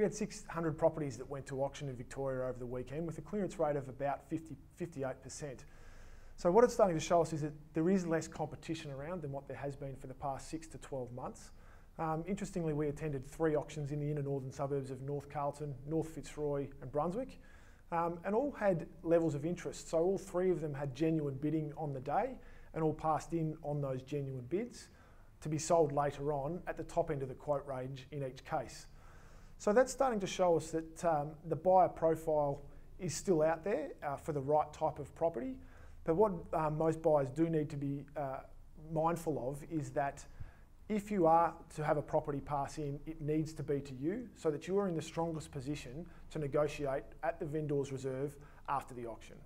we had 600 properties that went to auction in Victoria over the weekend with a clearance rate of about 50, 58%. So what it's starting to show us is that there is less competition around than what there has been for the past six to 12 months. Um, interestingly, we attended three auctions in the inner northern suburbs of North Carlton, North Fitzroy and Brunswick, um, and all had levels of interest. So all three of them had genuine bidding on the day and all passed in on those genuine bids to be sold later on at the top end of the quote range in each case. So that's starting to show us that um, the buyer profile is still out there uh, for the right type of property. But what um, most buyers do need to be uh, mindful of is that if you are to have a property pass in, it needs to be to you so that you are in the strongest position to negotiate at the vendor's reserve after the auction.